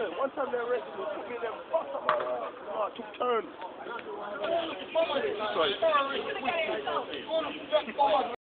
One time they arrested me, took me in them, bust up my ass. I uh, took turns. Sorry.